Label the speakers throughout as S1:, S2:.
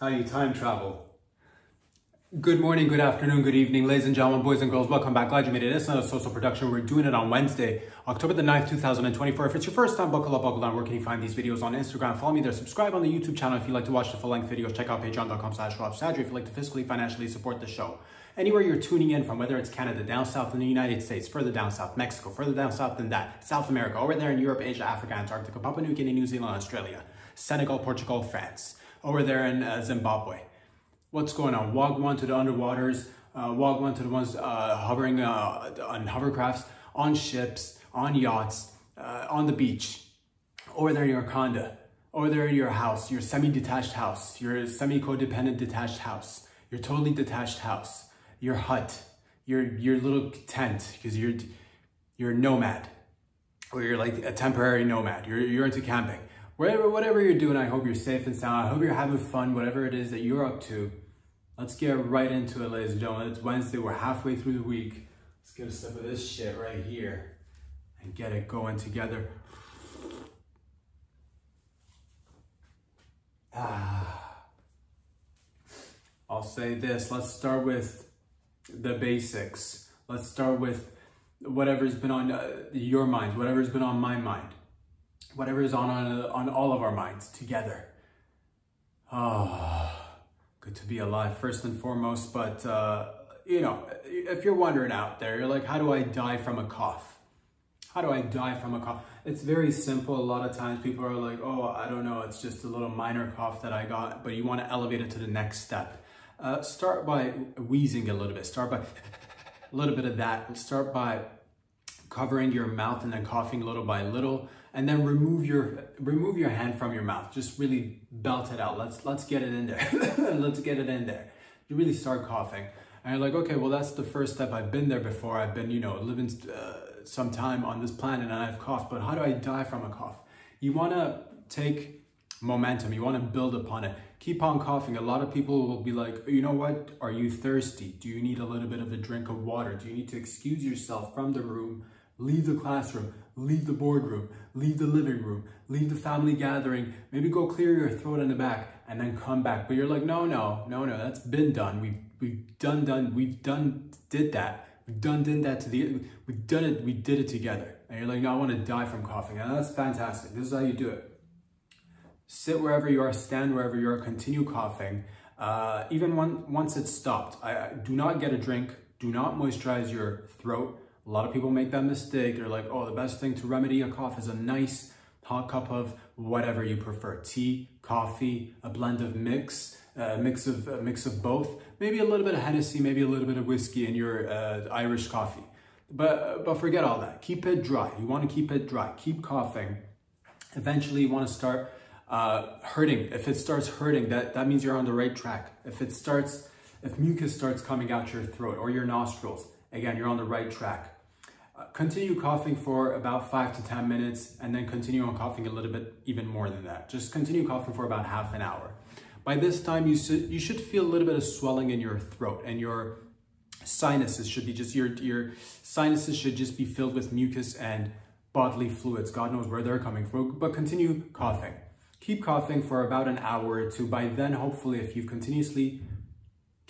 S1: How you time travel. Good morning, good afternoon, good evening, ladies and gentlemen, boys and girls. Welcome back. Glad you made it. It's another social production. We're doing it on Wednesday, October the 9th, 2024. If it's your first time, buckle up, buckle down. Where can you find these videos? On Instagram. Follow me there. Subscribe on the YouTube channel if you like to watch the full-length videos. Check out patreon.com slash if you like to fiscally, financially support the show. Anywhere you're tuning in from, whether it's Canada, down south in the United States, further down south, Mexico, further down south than that, South America, over there in Europe, Asia, Africa, Antarctica, Papua New Guinea, New Zealand, Australia, Senegal, Portugal, France, over there in uh, Zimbabwe what's going on. Wagwan to the underwaters, uh, Wagwan to the ones uh, hovering uh, on hovercrafts, on ships, on yachts, uh, on the beach, over there in your condo, over there in your house, your semi-detached house, your semi-codependent detached house, your totally detached house, your hut, your your little tent, because you're you're a nomad, or you're like a temporary nomad. You're you're into camping. Whatever, whatever you're doing, I hope you're safe and sound. I hope you're having fun, whatever it is that you're up to. Let's get right into it, ladies and gentlemen. It's Wednesday. We're halfway through the week. Let's get a sip of this shit right here and get it going together. Ah. I'll say this. Let's start with the basics. Let's start with whatever's been on uh, your mind, whatever's been on my mind, whatever is on, on, on all of our minds together. Oh good to be alive first and foremost. But, uh, you know, if you're wondering out there, you're like, how do I die from a cough? How do I die from a cough? It's very simple. A lot of times people are like, oh, I don't know. It's just a little minor cough that I got, but you want to elevate it to the next step. Uh, start by wheezing a little bit. Start by a little bit of that. Start by covering your mouth and then coughing little by little and then remove your remove your hand from your mouth. Just really belt it out. Let's let's get it in there. Let's get it in there. You really start coughing. And you're like okay well that's the first step. I've been there before. I've been you know living uh, some time on this planet and i've coughed but how do i die from a cough? You want to take momentum. You want to build upon it. Keep on coughing. A lot of people will be like you know what? Are you thirsty? Do you need a little bit of a drink of water? Do you need to excuse yourself from the room? Leave the classroom. Leave the boardroom, leave the living room, leave the family gathering, maybe go clear your throat in the back and then come back. But you're like, no, no, no, no, that's been done. We've, we've done, done, we've done, did that. We've done, did that to the, we've done it, we did it together. And you're like, no, I want to die from coughing. And that's fantastic. This is how you do it. Sit wherever you are, stand wherever you are, continue coughing. Uh, even when, once it's stopped, I, I, do not get a drink, do not moisturize your throat, a lot of people make that mistake. They're like, oh, the best thing to remedy a cough is a nice hot cup of whatever you prefer. Tea, coffee, a blend of mix, a mix of a mix of both. Maybe a little bit of Hennessy, maybe a little bit of whiskey in your uh, Irish coffee. But, but forget all that. Keep it dry. You want to keep it dry. Keep coughing. Eventually, you want to start uh, hurting. If it starts hurting, that, that means you're on the right track. If it starts, if mucus starts coming out your throat or your nostrils, again, you're on the right track. Continue coughing for about five to 10 minutes and then continue on coughing a little bit even more than that. Just continue coughing for about half an hour. By this time, you, you should feel a little bit of swelling in your throat and your sinuses should be just, your, your sinuses should just be filled with mucus and bodily fluids. God knows where they're coming from, but continue coughing. Keep coughing for about an hour or two. By then, hopefully, if you've continuously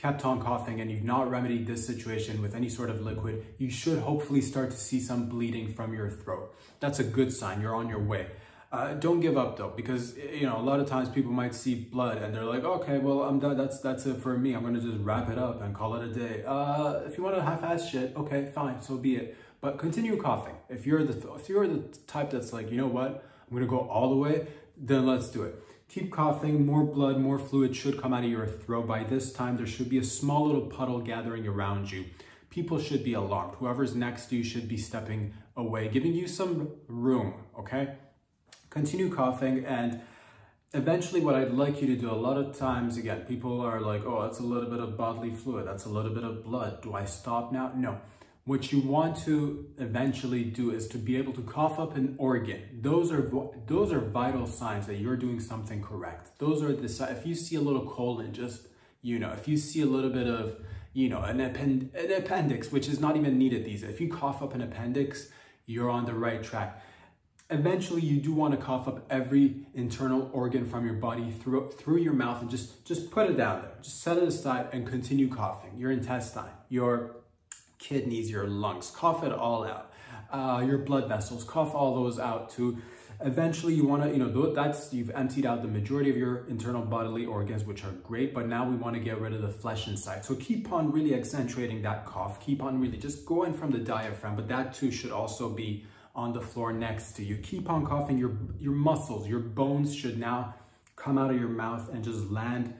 S1: kept on coughing and you've not remedied this situation with any sort of liquid, you should hopefully start to see some bleeding from your throat. That's a good sign, you're on your way. Uh, don't give up though, because you know a lot of times people might see blood and they're like, okay, well I'm done. That's that's it for me. I'm gonna just wrap it up and call it a day. Uh, if you want to half-ass shit, okay, fine, so be it. But continue coughing. If you're the if you're the type that's like, you know what, I'm gonna go all the way, then let's do it. Keep coughing, more blood, more fluid should come out of your throat. By this time, there should be a small little puddle gathering around you. People should be alarmed. Whoever's next to you should be stepping away, giving you some room, okay? Continue coughing and eventually what I'd like you to do, a lot of times, again, people are like, oh, that's a little bit of bodily fluid. That's a little bit of blood. Do I stop now? No. What you want to eventually do is to be able to cough up an organ. Those are those are vital signs that you're doing something correct. Those are the if you see a little colon, just you know, if you see a little bit of you know an, append, an appendix, which is not even needed these. If you cough up an appendix, you're on the right track. eventually you do want to cough up every internal organ from your body through through your mouth and just just put it down there just set it aside and continue coughing your intestine your kidneys your lungs cough it all out uh, your blood vessels cough all those out to eventually you want to you know that's you've emptied out the majority of your internal bodily organs which are great but now we want to get rid of the flesh inside so keep on really accentuating that cough keep on really just going from the diaphragm but that too should also be on the floor next to you. Keep on coughing. Your, your muscles, your bones should now come out of your mouth and just land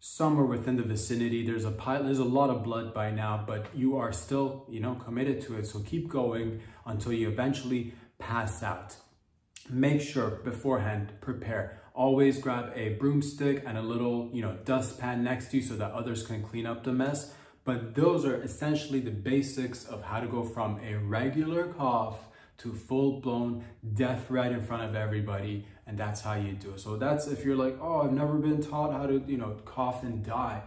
S1: somewhere within the vicinity. There's a pile, there's a lot of blood by now, but you are still, you know, committed to it. So keep going until you eventually pass out. Make sure beforehand, prepare. Always grab a broomstick and a little, you know, dustpan next to you so that others can clean up the mess. But those are essentially the basics of how to go from a regular cough to full blown death right in front of everybody. And that's how you do it. So that's if you're like, oh, I've never been taught how to, you know, cough and die.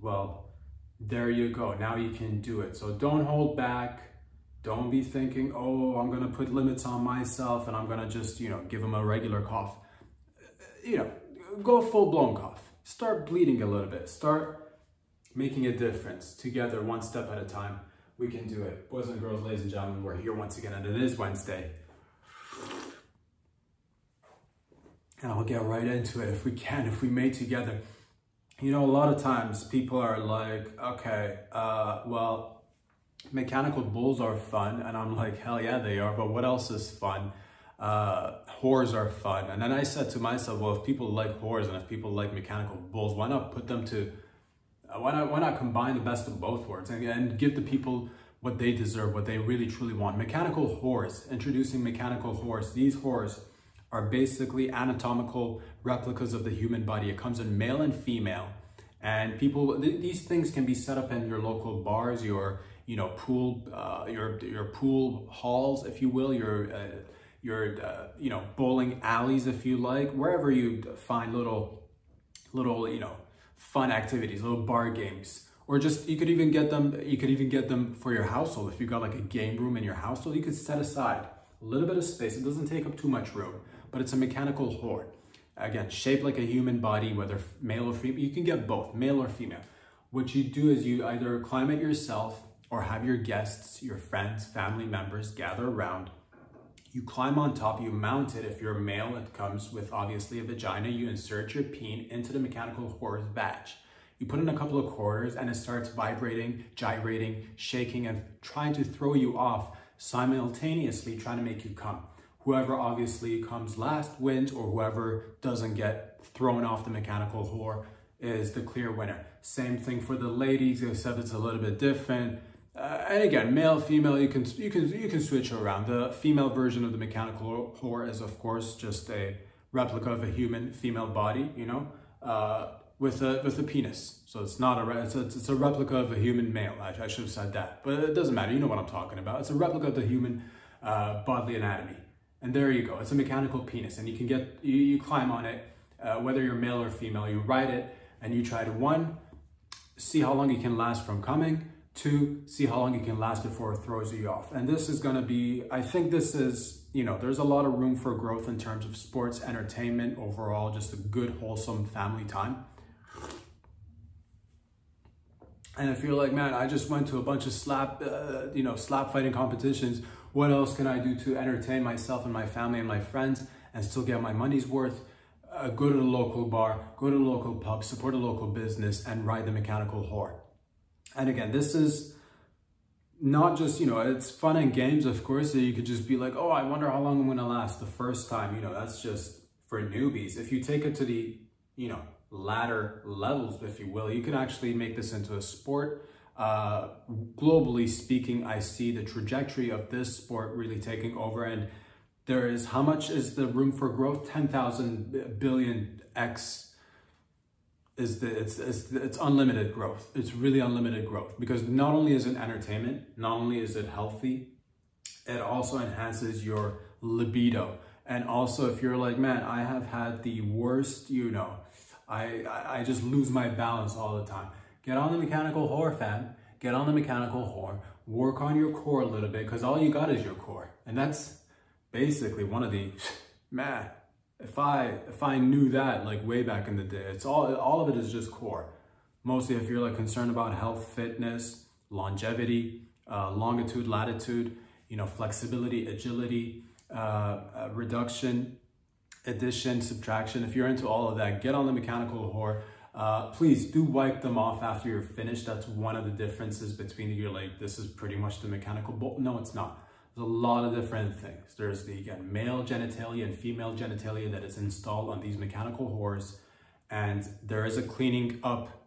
S1: Well, there you go. Now you can do it. So don't hold back. Don't be thinking, oh, I'm going to put limits on myself and I'm going to just, you know, give them a regular cough. Uh, you know, go full blown cough. Start bleeding a little bit. Start making a difference together, one step at a time we can do it. Boys and girls, ladies and gentlemen, we're here once again, and it is Wednesday. And I'll get right into it if we can, if we may together. You know, a lot of times people are like, okay, uh, well, mechanical bulls are fun. And I'm like, hell yeah, they are. But what else is fun? Uh, whores are fun. And then I said to myself, well, if people like whores and if people like mechanical bulls, why not put them to why not, why not combine the best of both worlds and, and give the people what they deserve, what they really truly want. Mechanical whores, introducing mechanical whores. These whores are basically anatomical replicas of the human body. It comes in male and female. And people, th these things can be set up in your local bars, your, you know, pool, uh, your, your pool halls, if you will, your, uh, your, uh, you know, bowling alleys, if you like, wherever you find little, little, you know, fun activities, little bar games, or just you could even get them. You could even get them for your household. If you got like a game room in your household, you could set aside a little bit of space. It doesn't take up too much room, but it's a mechanical whore. Again, shaped like a human body, whether male or female. You can get both, male or female. What you do is you either climb it yourself or have your guests, your friends, family members gather around you climb on top, you mount it. If you're a male, it comes with obviously a vagina. You insert your peen into the mechanical whore's vag. You put in a couple of quarters and it starts vibrating, gyrating, shaking, and trying to throw you off, simultaneously trying to make you come. Whoever obviously comes last wins, or whoever doesn't get thrown off the mechanical whore is the clear winner. Same thing for the ladies, except it's a little bit different. Uh, and again, male, female, you can you can you can switch around. The female version of the mechanical whore is of course just a replica of a human female body, you know, uh, with a with a penis. So it's not a it's a, it's a replica of a human male. I, I, should have said that, but it doesn't matter. You know what I'm talking about. It's a replica of the human uh, bodily anatomy. And there you go. It's a mechanical penis, and you can get you, you climb on it, uh, whether you're male or female. You ride it, and you try to one see how long you can last from coming Two, see how long it can last before it throws you off. And this is going to be, I think this is, you know, there's a lot of room for growth in terms of sports, entertainment, overall, just a good, wholesome family time. And if you're like, man, I just went to a bunch of slap, uh, you know, slap fighting competitions. What else can I do to entertain myself and my family and my friends and still get my money's worth? Uh, go to the local bar, go to the local pub, support a local business, and ride the mechanical whore. And again, this is not just, you know, it's fun and games, of course, you could just be like, oh, I wonder how long I'm going to last the first time. You know, that's just for newbies. If you take it to the, you know, ladder levels, if you will, you can actually make this into a sport. Uh, globally speaking, I see the trajectory of this sport really taking over and there is, how much is the room for growth? 10,000 billion X is the it's, it's it's unlimited growth. It's really unlimited growth because not only is it entertainment, not only is it healthy, it also enhances your libido. And also, if you're like, man, I have had the worst, you know, I I just lose my balance all the time. Get on the mechanical whore, fam. Get on the mechanical whore. Work on your core a little bit because all you got is your core, and that's basically one of the, man, if I, if I knew that like way back in the day, it's all, all of it is just core. Mostly if you're like concerned about health, fitness, longevity, uh, longitude, latitude, you know, flexibility, agility, uh, uh, reduction, addition, subtraction. If you're into all of that, get on the mechanical whore. Uh, please do wipe them off after you're finished. That's one of the differences between you're like, this is pretty much the mechanical bolt. No, it's not. There's a lot of different things. There's the, again, male genitalia and female genitalia that is installed on these mechanical whores. And there is a cleaning up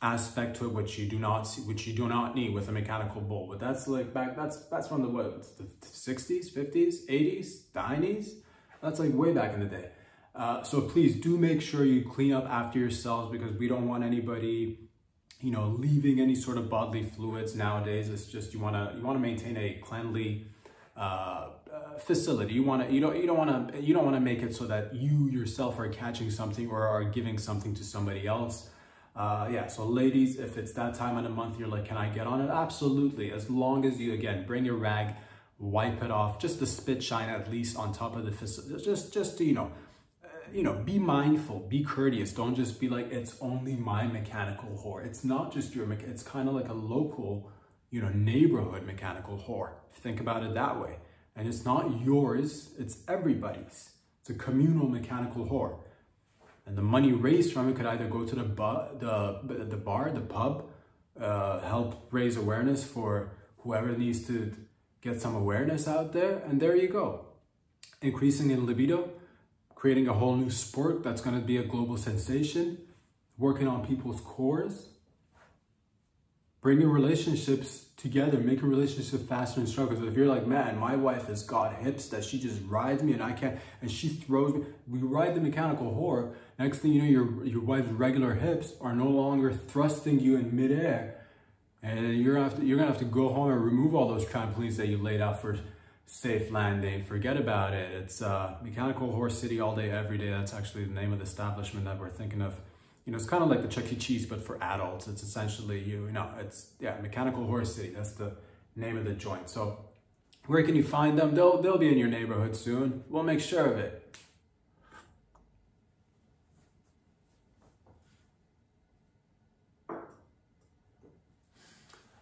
S1: aspect to it which you do not see, which you do not need with a mechanical bull. But that's like back, that's that's from the what, the 60s, 50s, 80s, 90s. That's like way back in the day. Uh, so please do make sure you clean up after yourselves because we don't want anybody, you know, leaving any sort of bodily fluids nowadays. It's just you want to you want to maintain a cleanly uh, uh, facility. You want to you don't you don't want to you don't want to make it so that you yourself are catching something or are giving something to somebody else. Uh, yeah, so ladies, if it's that time of the month, you're like, can I get on it? Absolutely. As long as you, again, bring your rag, wipe it off, just the spit shine at least on top of the. Just, just to, you know, you know, be mindful, be courteous. Don't just be like, it's only my mechanical whore. It's not just your, it's kind of like a local, you know, neighborhood mechanical whore. Think about it that way. And it's not yours, it's everybody's. It's a communal mechanical whore. And the money raised from it could either go to the, the, the bar, the pub, uh, help raise awareness for whoever needs to get some awareness out there. And there you go. Increasing in libido, creating a whole new sport that's going to be a global sensation, working on people's cores, bringing relationships together, making relationships faster and stronger. So if you're like, man, my wife has got hips that she just rides me and I can't, and she throws me, we ride the mechanical whore. Next thing you know, your, your wife's regular hips are no longer thrusting you in midair. And you're gonna, have to, you're gonna have to go home and remove all those trampolines that you laid out for safe landing. Forget about it. It's uh, Mechanical Horse City all day, every day. That's actually the name of the establishment that we're thinking of. You know, it's kind of like the Chuck E. Cheese, but for adults. It's essentially you, you know, it's, yeah, Mechanical Horse City. That's the name of the joint. So where can you find them? They'll, they'll be in your neighborhood soon. We'll make sure of it.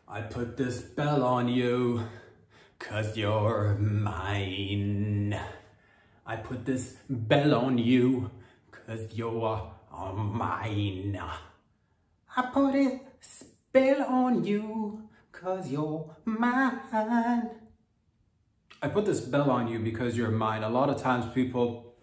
S1: I put this bell on you. Cause you're mine. I put this bell on you, cause you're mine. I put a spell on you, cause you're mine. I put this bell on you because you're mine. A lot of times people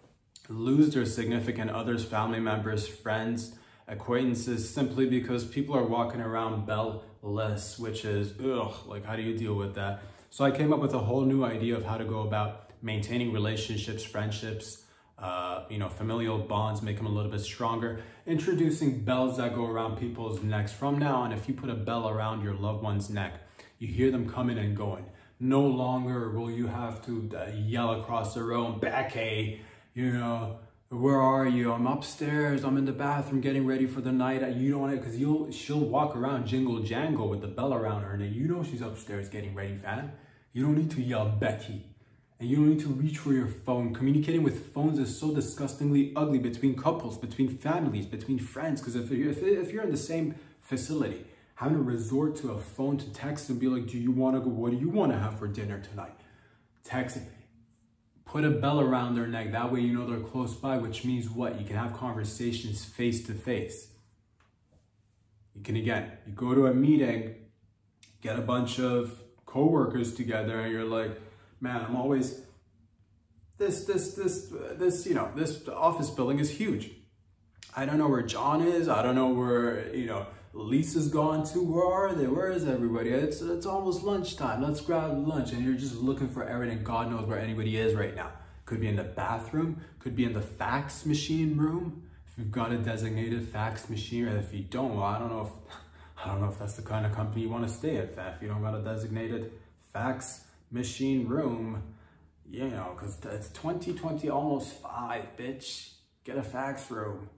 S1: lose their significant others, family members, friends, acquaintances, simply because people are walking around bell-less, which is, ugh, like how do you deal with that? So I came up with a whole new idea of how to go about maintaining relationships, friendships, uh, you know, familial bonds, make them a little bit stronger. Introducing bells that go around people's necks. From now on, if you put a bell around your loved one's neck, you hear them coming and going. No longer will you have to uh, yell across the room, back hey, you know, where are you? I'm upstairs. I'm in the bathroom getting ready for the night. You don't want it because you'll she'll walk around jingle jangle with the bell around her, and you know she's upstairs getting ready, fam. You don't need to yell Becky. And you don't need to reach for your phone. Communicating with phones is so disgustingly ugly between couples, between families, between friends. Because if, you're, if, if you're in the same facility, having to resort to a phone to text and be like, do you want to go? What do you want to have for dinner tonight? Text. Put a bell around their neck. That way you know they're close by, which means what? You can have conversations face to face. You can, again, you go to a meeting, get a bunch of coworkers together and you're like, man, I'm always, this, this, this, this, you know, this office building is huge. I don't know where John is. I don't know where, you know, Lisa's gone to. Where are they? Where is everybody? It's, it's almost lunchtime. Let's grab lunch. And you're just looking for everything. God knows where anybody is right now. Could be in the bathroom. Could be in the fax machine room. If you've got a designated fax machine, or if you don't, well, I don't know if I don't know if that's the kind of company you want to stay at, if you don't got a designated fax machine room, you know, because it's 2020, almost five, bitch. Get a fax room.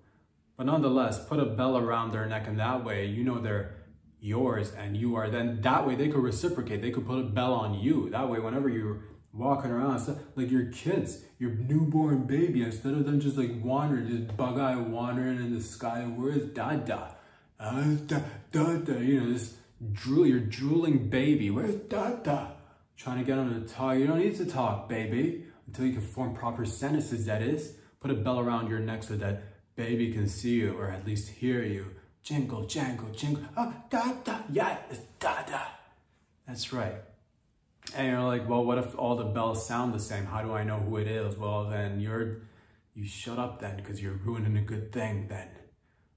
S1: But nonetheless, put a bell around their neck and that way, you know they're yours and you are then that way they could reciprocate. They could put a bell on you. That way, whenever you're walking around, like your kids, your newborn baby, instead of them just like wandering, just bug eye wandering in the sky, where's Dada? Da, da, da, you know, this drool, your drooling baby, where's da, da? Trying to get them to talk. You don't need to talk, baby, until you can form proper sentences, that is. Put a bell around your neck so that baby can see you or at least hear you. Jingle, jangle, jingle. Oh, da, da, yeah, it's da, da. That's right. And you're like, well, what if all the bells sound the same? How do I know who it is? Well, then you're, you shut up then because you're ruining a good thing then,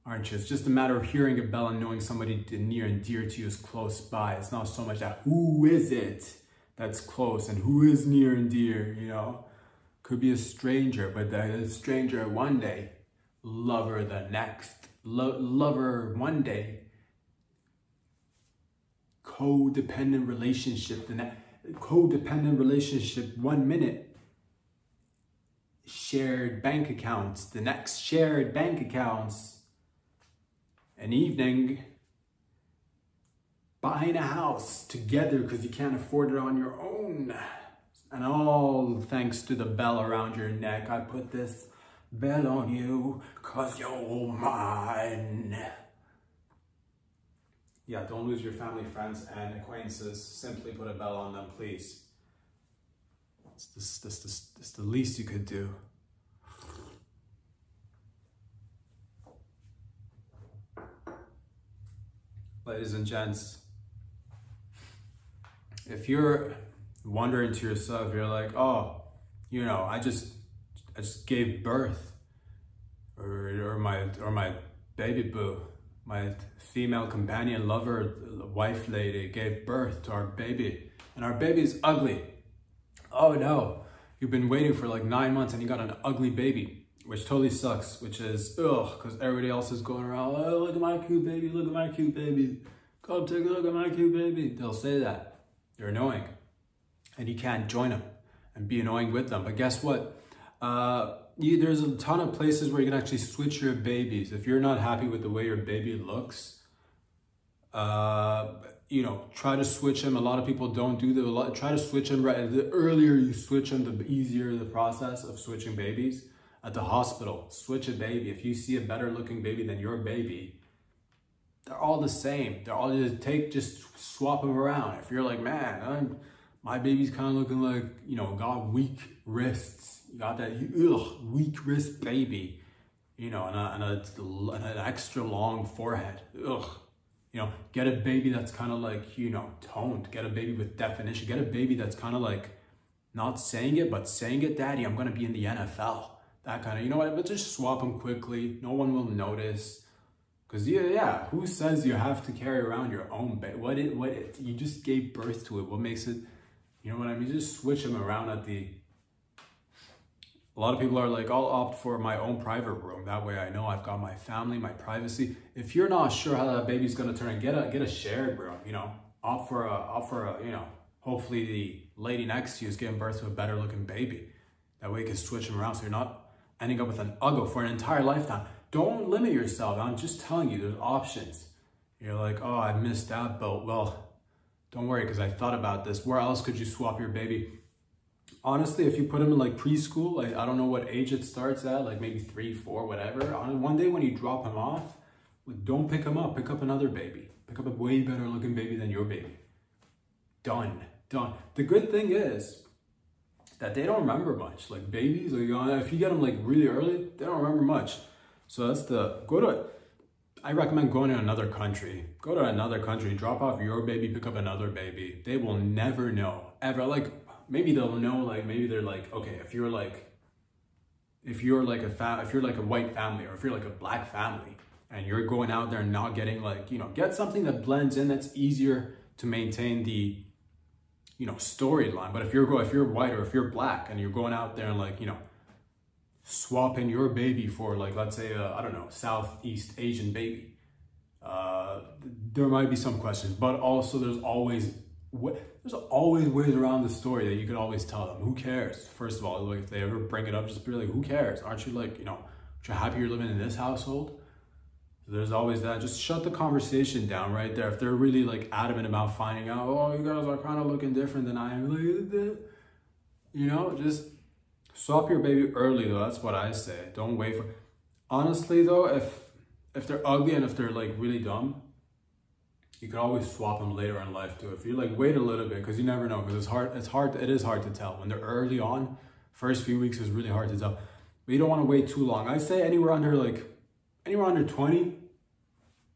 S1: aren't you? It's just a matter of hearing a bell and knowing somebody near and dear to you is close by. It's not so much that who is it that's close and who is near and dear, you know? Could be a stranger, but the stranger one day, lover the next. Lo lover one day, codependent relationship the next codependent relationship one minute, shared bank accounts, the next shared bank accounts, an evening, buying a house together because you can't afford it on your own. And all thanks to the bell around your neck, I put this bell on you because you're mine. Yeah, don't lose your family, friends, and acquaintances. Simply put a bell on them, please. It's, this the least you could do. Ladies and gents, if you're wondering to yourself, you're like, oh, you know, I just, I just gave birth, or, or my, or my baby boo my female companion, lover, wife lady gave birth to our baby. And our baby is ugly. Oh no, you've been waiting for like nine months and you got an ugly baby, which totally sucks, which is ugh, because everybody else is going around, oh, look at my cute baby, look at my cute baby. Come take a look at my cute baby. They'll say that. They're annoying. And you can't join them and be annoying with them. But guess what? Uh, you, there's a ton of places where you can actually switch your babies. If you're not happy with the way your baby looks, uh, you know, try to switch them. A lot of people don't do that. Try to switch them right. The earlier you switch them, the easier the process of switching babies. At the hospital, switch a baby. If you see a better looking baby than your baby, they're all the same. They're all just take, just swap them around. If you're like, man, I'm, my baby's kind of looking like, you know, got weak wrists you got that ugh, weak wrist baby, you know, and, a, and, a, and an extra long forehead. Ugh. You know, get a baby that's kind of like, you know, toned. Get a baby with definition. Get a baby that's kind of like not saying it, but saying it, daddy, I'm going to be in the NFL. That kind of, you know what, but just swap them quickly. No one will notice. Because, yeah, yeah, who says you have to carry around your own baby? What it, what it, you just gave birth to it. What makes it, you know what I mean? Just switch them around at the, a lot of people are like, I'll opt for my own private room. That way I know I've got my family, my privacy. If you're not sure how that baby's gonna turn, get a get a shared room, you know. Opt for a opt for a, you know, hopefully the lady next to you is giving birth to a better looking baby. That way you can switch them around so you're not ending up with an uggo for an entire lifetime. Don't limit yourself. I'm just telling you, there's options. You're like, oh, I missed that boat. Well, don't worry, because I thought about this. Where else could you swap your baby? honestly, if you put them in like preschool, like I don't know what age it starts at, like maybe three, four, whatever. On one day when you drop him off, like, don't pick him up. Pick up another baby. Pick up a way better looking baby than your baby. Done. Done. The good thing is that they don't remember much. Like babies, like if you get them like really early, they don't remember much. So that's the go to. I recommend going to another country. Go to another country, drop off your baby, pick up another baby. They will never know ever. Like maybe they'll know like maybe they're like okay if you're like if you're like a fa- if you're like a white family or if you're like a black family and you're going out there and not getting like you know get something that blends in that's easier to maintain the you know storyline but if you're go if you're white or if you're black and you're going out there and like you know swapping your baby for like let's say I don't know southeast asian baby uh there might be some questions but also there's always there's always ways around the story that you could always tell them. Who cares? First of all, like if they ever bring it up, just be like, who cares? Aren't you like, you know, aren't you happy you're living in this household? There's always that. Just shut the conversation down right there. If they're really like adamant about finding out, oh, you guys are kind of looking different than I am, like, You know, just swap your baby early though. That's what I say. Don't wait for. Honestly though, if if they're ugly and if they're like really dumb, you can always swap them later in life too. If you like wait a little bit, because you never know, because it's hard. It's hard. It is hard to tell when they're early on. First few weeks is really hard to tell, but you don't want to wait too long. I say anywhere under like anywhere under twenty,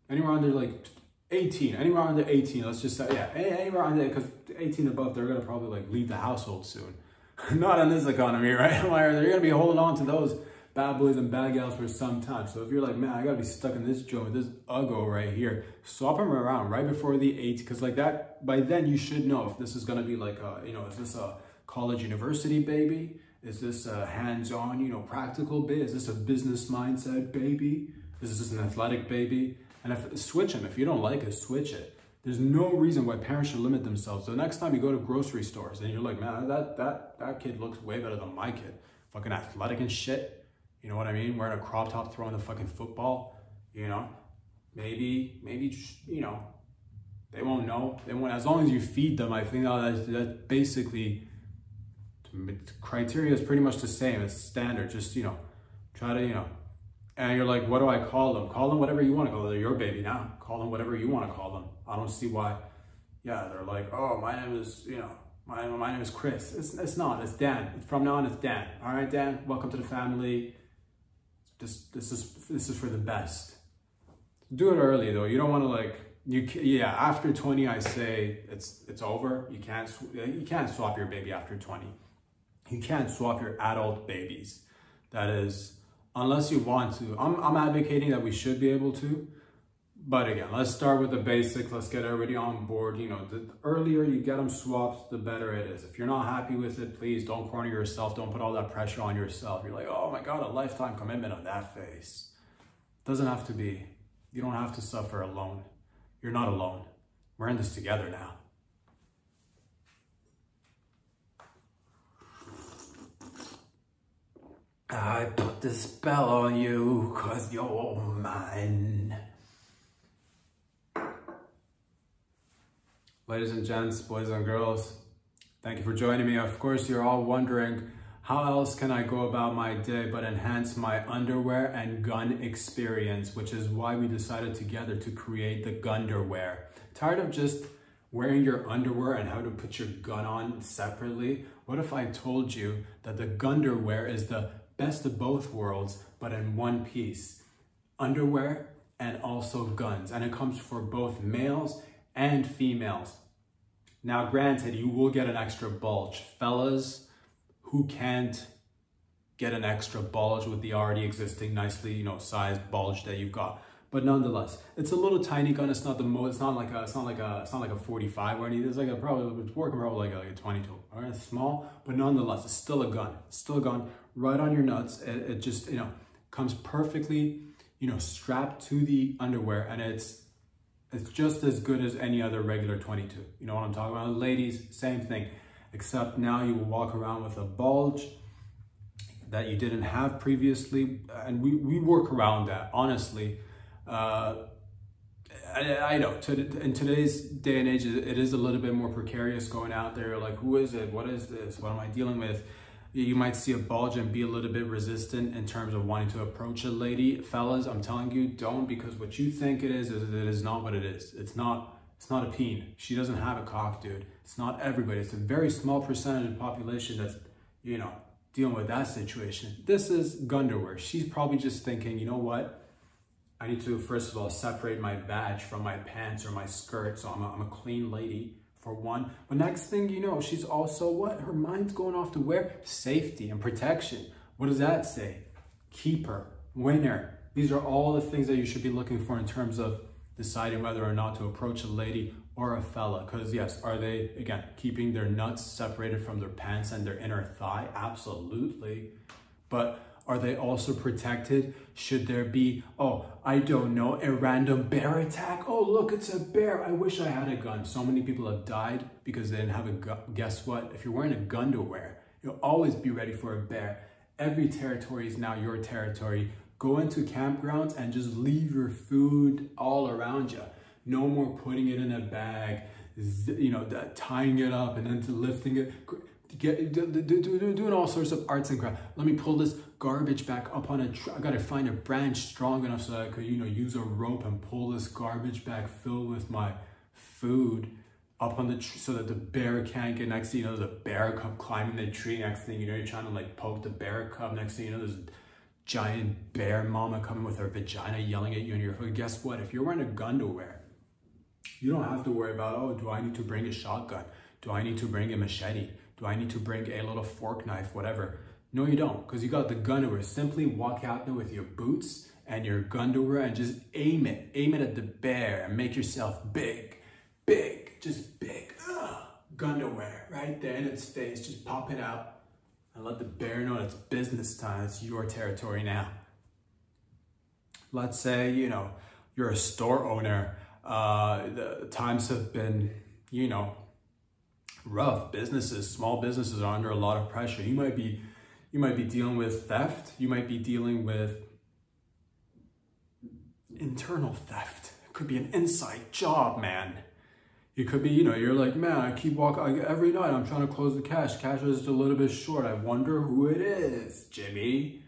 S1: anywhere under like 18, anywhere under 18, let's just say, yeah, anywhere under, because 18 above, they're going to probably like leave the household soon. Not in this economy, right? they're going to be holding on to those bad boys and bad gals for some time. So if you're like, man, I got to be stuck in this joint this uggo right here, swap them around right before the 18, because like that, by then you should know if this is going to be like, a, you know, is this a college university baby? Is this a hands-on, you know, practical bit? Is this a business mindset baby? This is just an athletic baby? And if switch them, if you don't like it, switch it. There's no reason why parents should limit themselves. The next time you go to grocery stores and you're like, man, that that that kid looks way better than my kid. Fucking athletic and shit. You know what I mean? Wearing a crop top, throwing the fucking football. You know, maybe maybe you know, they won't know. They won't. As long as you feed them, I think that that basically criteria is pretty much the same. It's standard. Just you know, try to you know and you're like, what do I call them? Call them whatever you want to call them. They're your baby now. Call them whatever you want to call them. I don't see why. Yeah, they're like, oh, my name is, you know, my, my name is Chris. It's, it's not, it's Dan. From now on, it's Dan. All right, Dan, welcome to the family. This, this, is, this is for the best. Do it early though. You don't want to like, you yeah, after 20, I say it's, it's over. You can't, you can't swap your baby after 20. You can't swap your adult babies. That is, unless you want to. I'm, I'm advocating that we should be able to. But again, let's start with the basics. Let's get everybody on board. You know, the earlier you get them swapped, the better it is. If you're not happy with it, please don't corner yourself. Don't put all that pressure on yourself. You're like, oh my God, a lifetime commitment on that face. Doesn't have to be. You don't have to suffer alone. You're not alone. We're in this together now. I put the spell on you cause you're mine. Ladies and gents, boys and girls, thank you for joining me. Of course, you're all wondering, how else can I go about my day but enhance my underwear and gun experience, which is why we decided together to create the Gunderwear. Tired of just wearing your underwear and how to put your gun on separately? What if I told you that the Gunderwear is the best of both worlds, but in one piece. Underwear and also guns. And it comes for both males and females. Now, granted, you will get an extra bulge. Fellas who can't get an extra bulge with the already existing nicely, you know, sized bulge that you've got. But nonetheless, it's a little tiny gun. It's not the most. It's not like a. It's not like a. It's not like a 45 or anything. It's like a probably. It's working probably like a, like a 22. All uh, right, it's small, but nonetheless, it's still a gun. It's still a gun right on your nuts. It, it just you know comes perfectly, you know, strapped to the underwear, and it's it's just as good as any other regular 22. You know what I'm talking about? Ladies, same thing, except now you will walk around with a bulge that you didn't have previously, and we we work around that honestly uh, I, I, know to, in today's day and age, it is a little bit more precarious going out there. Like, who is it? What is this? What am I dealing with? You might see a bulge and be a little bit resistant in terms of wanting to approach a lady. Fellas, I'm telling you, don't because what you think it is, is it is not what it is. It's not, it's not a peen. She doesn't have a cock, dude. It's not everybody. It's a very small percentage of the population that's, you know, dealing with that situation. This is Gunderwear. She's probably just thinking, you know what? I need to, first of all, separate my badge from my pants or my skirt. So I'm a, I'm a clean lady for one. But next thing you know, she's also what? Her mind's going off to where? Safety and protection. What does that say? Keeper, winner. These are all the things that you should be looking for in terms of deciding whether or not to approach a lady or a fella. Because yes, are they, again, keeping their nuts separated from their pants and their inner thigh? Absolutely. But are they also protected? Should there be, oh, I don't know, a random bear attack? Oh, look, it's a bear. I wish I had a gun. So many people have died because they didn't have a gun. Guess what? If you're wearing a gunderwear, you'll always be ready for a bear. Every territory is now your territory. Go into campgrounds and just leave your food all around you. No more putting it in a bag, you know, tying it up and then lifting it get do, do, do, doing all sorts of arts and crafts. Let me pull this garbage back up on a. I gotta find a branch strong enough so I could, you know, use a rope and pull this garbage bag filled with my food up on the tree so that the bear can't get next thing you know there's a bear cub climbing the tree next thing you know you're trying to like poke the bear cub next thing you know there's a giant bear mama coming with her vagina yelling at you in your foot guess what? If you're wearing a gunderwear you don't have to worry about oh do i need to bring a shotgun? Do i need to bring a machete? Do i need to bring a little fork knife whatever no you don't because you got the gunderwear simply walk out there with your boots and your gunderwear and just aim it aim it at the bear and make yourself big big just big ugh, right there in its face, just pop it out and let the bear know it's business time. It's your territory now. Let's say, you know, you're a store owner. Uh, the times have been, you know, rough. Businesses, small businesses are under a lot of pressure. You might be, you might be dealing with theft. You might be dealing with internal theft. It could be an inside job, man. It could be, you know, you're like, man, I keep walking, every night I'm trying to close the cash. Cash is just a little bit short. I wonder who it is, Jimmy.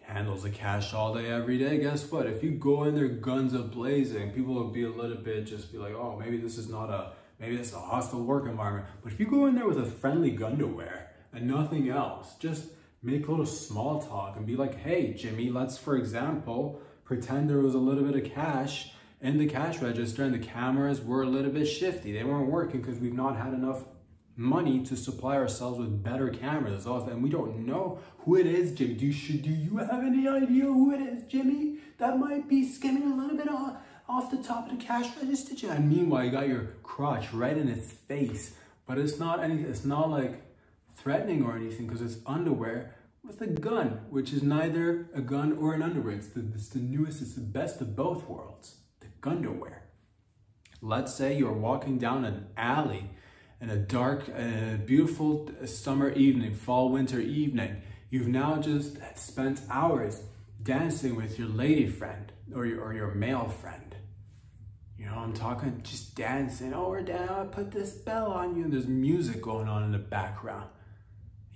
S1: Handles the cash all day, every day. Guess what? If you go in there guns a blazing, people will be a little bit, just be like, oh, maybe this is not a, maybe this is a hostile work environment. But if you go in there with a friendly gunderwear and nothing else, just make a little small talk and be like, hey, Jimmy, let's, for example, pretend there was a little bit of cash in the cash register and the cameras were a little bit shifty. They weren't working because we've not had enough money to supply ourselves with better cameras. And we don't know who it is, Jimmy. Do you, should, do you have any idea who it is, Jimmy? That might be skimming a little bit off, off the top of the cash register, Jimmy. And meanwhile, you got your crotch right in its face. But it's not anything, it's not like threatening or anything because it's underwear with a gun, which is neither a gun or an underwear. It's the, it's the newest, it's the best of both worlds The gunderwear. Let's say you're walking down an alley in a dark, uh, beautiful summer evening, fall, winter evening. You've now just spent hours dancing with your lady friend or your, or your male friend. You know, I'm talking just dancing. Oh, we're down, I put this bell on you. And there's music going on in the background.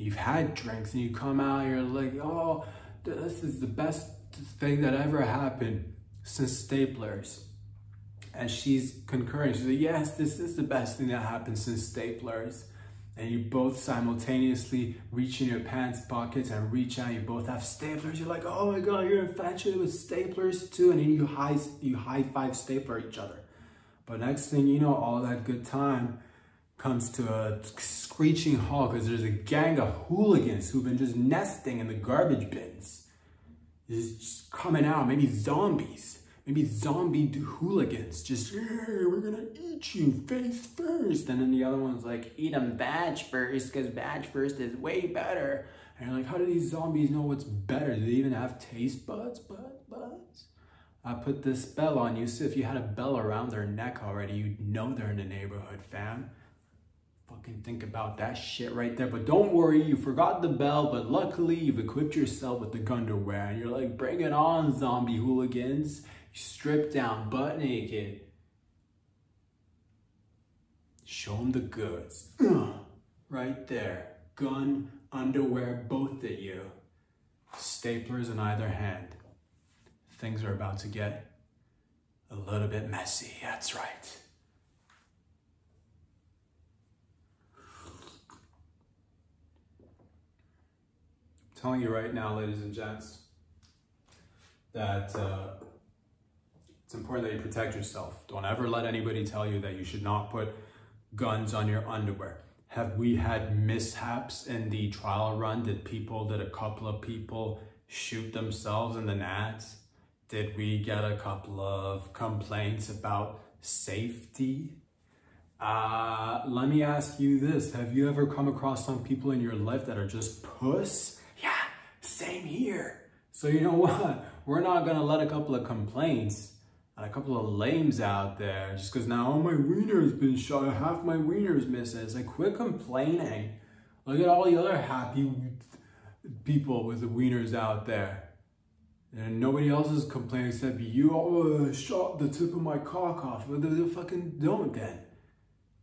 S1: You've had drinks and you come out, you're like, oh, this is the best thing that ever happened since staplers and she's concurring. She's like, yes, this is the best thing that happened since staplers. And you both simultaneously reach in your pants pockets and reach out. You both have staplers. You're like, oh my God, you're infatuated with staplers too. And then you high, you high five stapler each other. But next thing you know, all that good time comes to a screeching halt because there's a gang of hooligans who've been just nesting in the garbage bins. Just coming out, maybe zombies maybe zombie hooligans just, we're gonna eat you face first. And then the other one's like, eat them first because badge first is way better. And you're like, how do these zombies know what's better? Do they even have taste buds? Bud, buds? I put this bell on you, so if you had a bell around their neck already, you'd know they're in the neighborhood, fam. Fucking think about that shit right there. But don't worry, you forgot the bell, but luckily you've equipped yourself with the gunderwear. And you're like, bring it on, zombie hooligans You strip down, butt naked. Show them the goods. right there. Gun, underwear, both at you. Staplers in either hand. Things are about to get a little bit messy. That's right. I'm telling you right now, ladies and gents, that uh, it's important that you protect yourself. Don't ever let anybody tell you that you should not put guns on your underwear. Have we had mishaps in the trial run? Did people, did a couple of people shoot themselves in the nads? Did we get a couple of complaints about safety? Uh, let me ask you this. Have you ever come across some people in your life that are just puss? Same here. So you know what? We're not gonna let a couple of complaints and a couple of lames out there just because now all my wiener's been shot, half my wiener's missing. It's like, quit complaining. Look at all the other happy people with the wieners out there. And nobody else is complaining except you. Oh, shot the tip of my cock off. Well, they fucking don't then.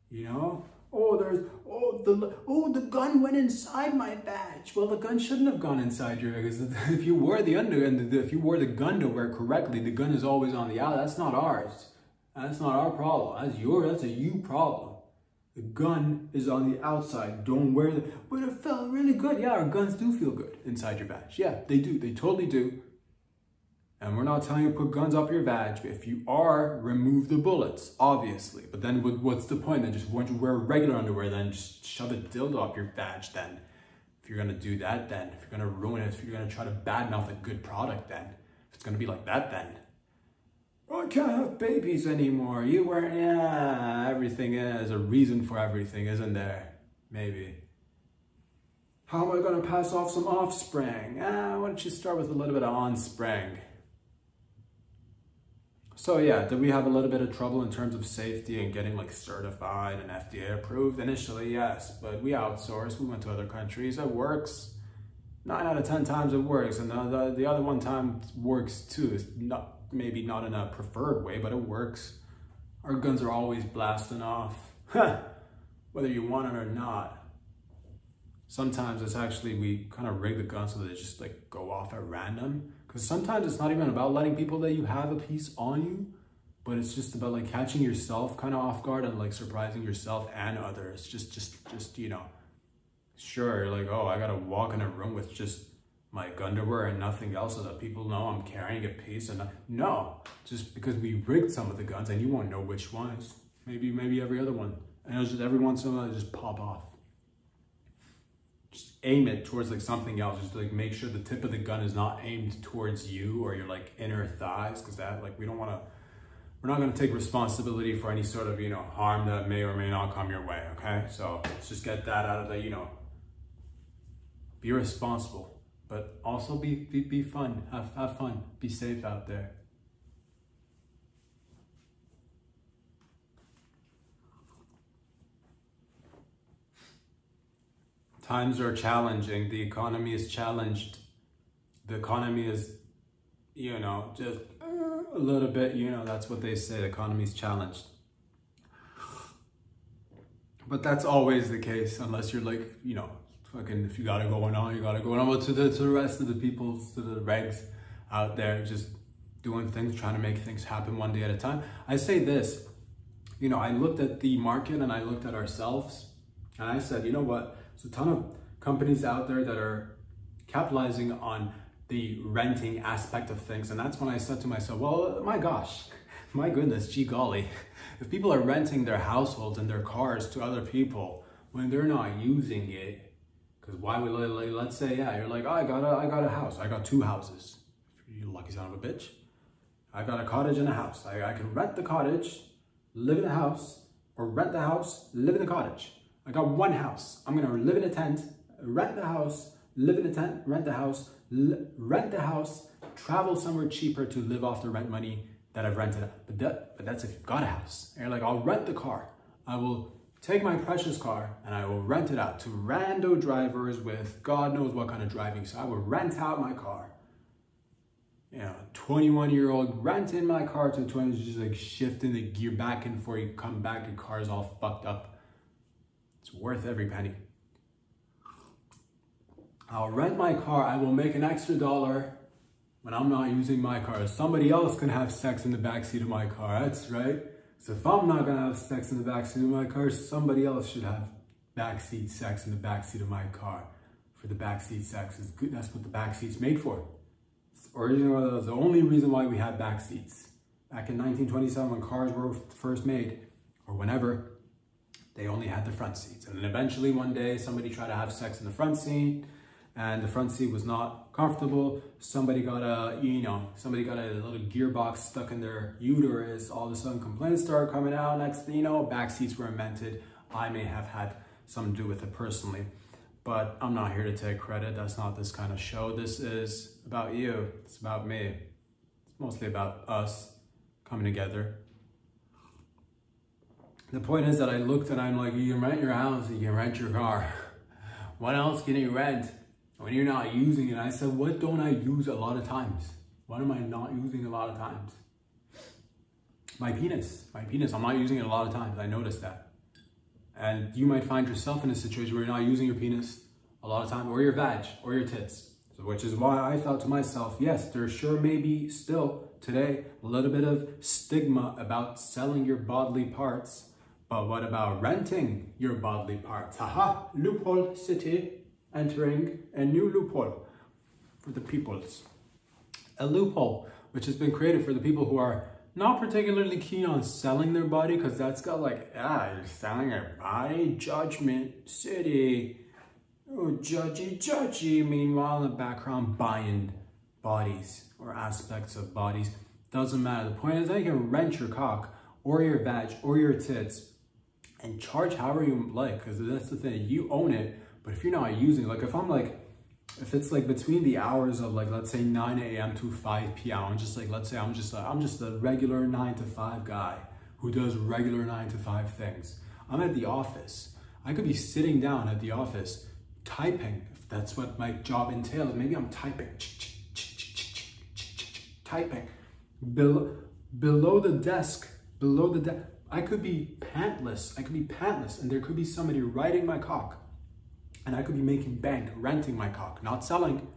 S1: You know? Oh, there's, oh, the, oh, the gun went inside my badge. Well, the gun shouldn't have gone inside your, because if you wore the under, and if you wore the gun to wear correctly, the gun is always on the out. That's not ours. That's not our problem. That's your, that's a you problem. The gun is on the outside. Don't wear the, but it felt really good. Yeah, our guns do feel good inside your badge. Yeah, they do. They totally do. And we're not telling you put guns up your badge. If you are, remove the bullets, obviously. But then what's the point? Then just once you wear regular underwear, then just shove a dildo up your badge then. If you're gonna do that then. If you're gonna ruin it, if you're gonna try to badmouth a good product then. If it's gonna be like that then. I can't have babies anymore. You wear, yeah, everything is a reason for everything, isn't there? Maybe. How am I gonna pass off some offspring? Ah, why don't you start with a little bit of on-spring? So yeah, did we have a little bit of trouble in terms of safety and getting like certified and FDA approved? Initially, yes, but we outsourced. We went to other countries. It works. Nine out of 10 times it works. And the, the, the other one time works too. It's not, maybe not in a preferred way, but it works. Our guns are always blasting off, whether you want it or not. Sometimes it's actually, we kind of rig the gun so they just like go off at random because sometimes it's not even about letting people that you have a piece on you, but it's just about like catching yourself kind of off guard and like surprising yourself and others. Just, just, just, you know, sure, like, oh, I gotta walk in a room with just my underwear and nothing else so that people know I'm carrying a piece and no, just because we rigged some of the guns and you won't know which ones. Maybe, maybe every other one. And it was just every once in a while, just pop off aim it towards like something else. Just like make sure the tip of the gun is not aimed towards you or your like inner thighs, because that like we don't want to. We're not going to take responsibility for any sort of you know harm that may or may not come your way. Okay, so let's just get that out of the you know. Be responsible, but also be be, be fun. Have have fun. Be safe out there. Times are challenging. The economy is challenged. The economy is, you know, just uh, a little bit, you know, that's what they say. The economy is challenged. But that's always the case, unless you're like, you know, fucking, if you got it going on, you got it going on. But to the, to the rest of the people, to the regs out there, just doing things, trying to make things happen one day at a time. I say this, you know, I looked at the market and I looked at ourselves and I said, you know what? There's a ton of companies out there that are capitalizing on the renting aspect of things. And that's when I said to myself, well, my gosh, my goodness, gee golly, if people are renting their households and their cars to other people when they're not using it, because why would, let's say, yeah, you're like, oh, I got a, I got a house. I got two houses. You lucky son of a bitch. I got a cottage and a house. I, I can rent the cottage, live in the house, or rent the house, live in the cottage. I got one house. I'm gonna live in a tent, rent the house, live in a tent, rent the house, rent the house, travel somewhere cheaper to live off the rent money that I've rented. But, that, but that's if you've got a house. And you're like, I'll rent the car. I will take my precious car and I will rent it out to rando drivers with God knows what kind of driving. So I will rent out my car. You know, 21 year old renting my car to 20, just like shifting the gear back and forth. You come back, your car's all fucked up. It's worth every penny. I'll rent my car. I will make an extra dollar when I'm not using my car. Somebody else can have sex in the backseat of my car. That's right. So if I'm not gonna have sex in the backseat of my car, somebody else should have backseat sex in the backseat of my car. For the backseat sex is good. That's what the backseat's made for. It's originally was the only reason why we had backseats. Back in 1927 when cars were first made, or whenever, they only had the front seats. And then eventually one day somebody tried to have sex in the front seat and the front seat was not comfortable. Somebody got a, you know, somebody got a little gearbox stuck in their uterus. All of a sudden complaints started coming out. Next thing you know, back seats were invented. I may have had something to do with it personally, but I'm not here to take credit. That's not this kind of show. This is about you. It's about me. It's mostly about us coming together the point is that I looked and I'm like, you can rent your house, you can rent your car. What else can you rent when you're not using it? I said, what don't I use a lot of times? What am I not using a lot of times? My penis, my penis, I'm not using it a lot of times. I noticed that. And you might find yourself in a situation where you're not using your penis a lot of time or your vag or your tits. So, which is why I thought to myself, yes, there sure may be still today a little bit of stigma about selling your bodily parts. But what about renting your bodily parts? Haha, loophole city entering a new loophole for the peoples. A loophole which has been created for the people who are not particularly keen on selling their body because that's got like, ah, you're selling your body, judgment, city, oh, judgy, judgy. Meanwhile, in the background, buying bodies or aspects of bodies. Doesn't matter. The point is that you can rent your cock or your vag or your tits and charge however you like because that's the thing. You own it, but if you're not using like if I'm like, if it's like between the hours of like let's say 9 a.m. to 5 p.m. I'm just like let's say I'm just I'm just a regular 9 to 5 guy who does regular 9 to 5 things. I'm at the office. I could be sitting down at the office typing if that's what my job entails. Maybe I'm typing typing below the desk, below the desk. I could be pantless. I could be pantless and there could be somebody riding my cock and I could be making bank renting my cock, not selling.